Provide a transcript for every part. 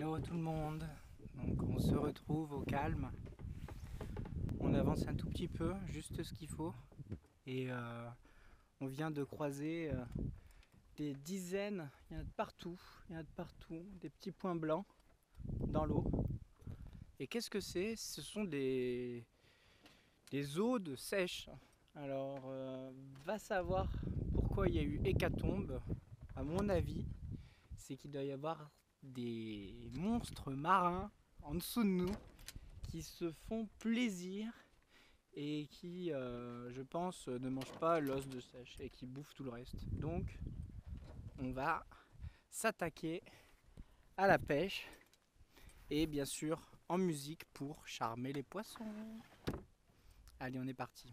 Hello tout le monde, donc on se retrouve au calme. On avance un tout petit peu, juste ce qu'il faut. Et euh, on vient de croiser euh, des dizaines, il y en a de partout, il y en a de partout, des petits points blancs dans l'eau. Et qu'est-ce que c'est? Ce sont des, des eaux de sèche. Alors, euh, va savoir pourquoi il y a eu hécatombe. À mon avis, c'est qu'il doit y avoir des monstres marins en dessous de nous qui se font plaisir et qui, euh, je pense, ne mangent pas l'os de sèche et qui bouffent tout le reste. Donc, on va s'attaquer à la pêche et bien sûr en musique pour charmer les poissons. Allez, on est parti.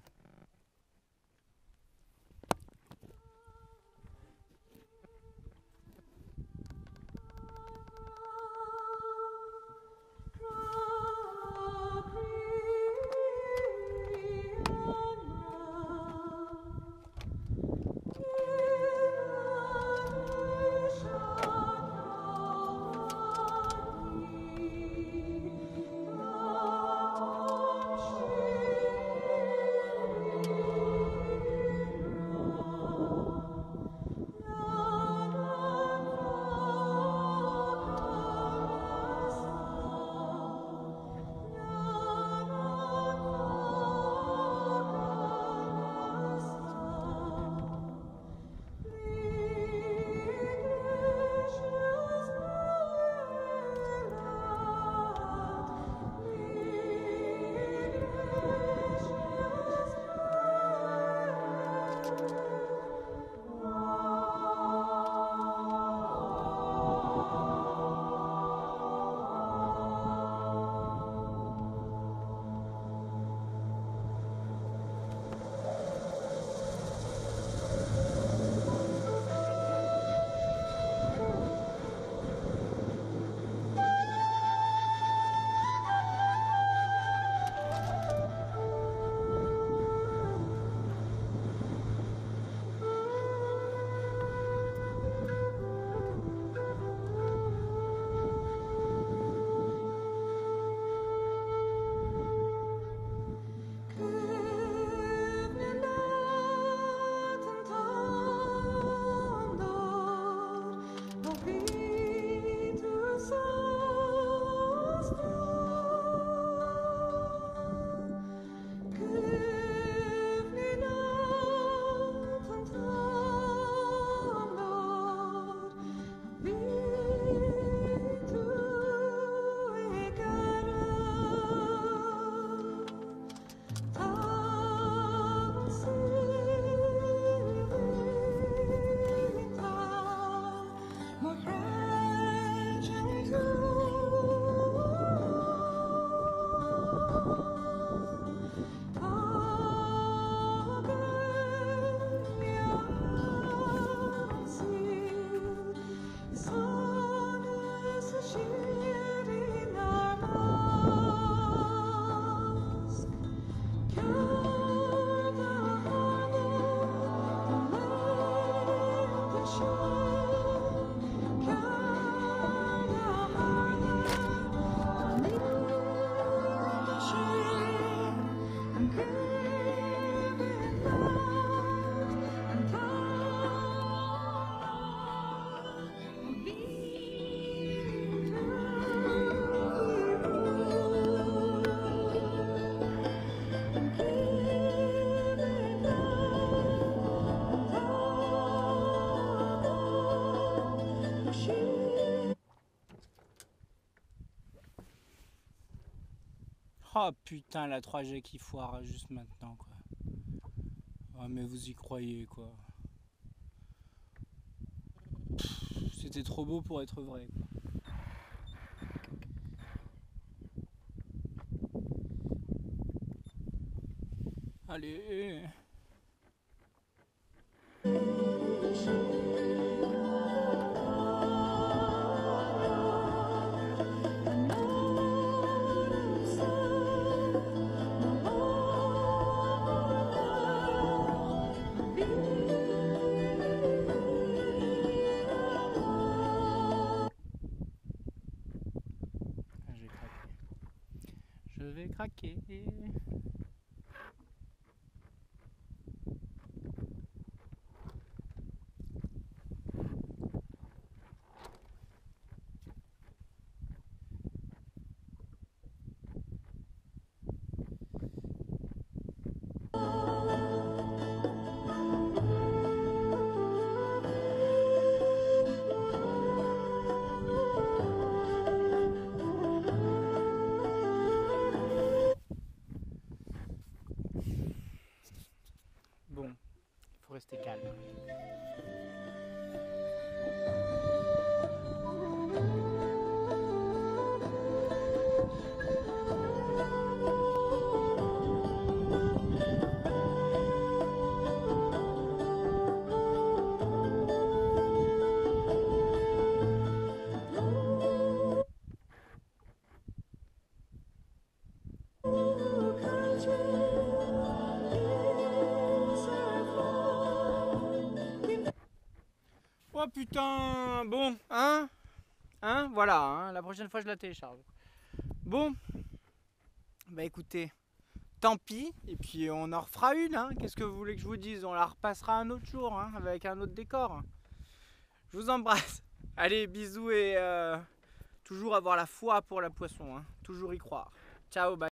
啊。Oh putain la 3G qui foire juste maintenant quoi. Mais vous y croyez quoi. C'était trop beau pour être vrai quoi. Allez je il Oh putain, bon, hein Hein, voilà, hein, la prochaine fois je la télécharge. Bon, bah écoutez, tant pis, et puis on en refera une, hein. qu'est-ce que vous voulez que je vous dise? On la repassera un autre jour, hein, avec un autre décor. Je vous embrasse. Allez, bisous et euh, toujours avoir la foi pour la poisson, toujours y croire. Ciao, bye.